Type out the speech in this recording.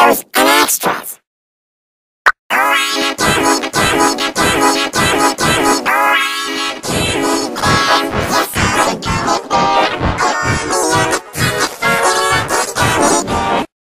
lots